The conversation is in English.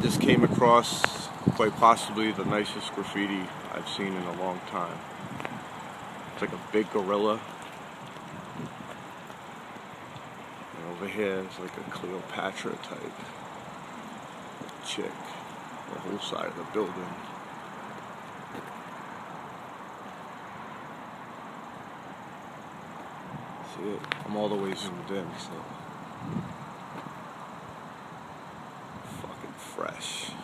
Just came across quite possibly the nicest graffiti I've seen in a long time. It's like a big gorilla. And over here is like a Cleopatra type chick. The whole side of the building. See it? I'm all the way zoomed in, so fresh.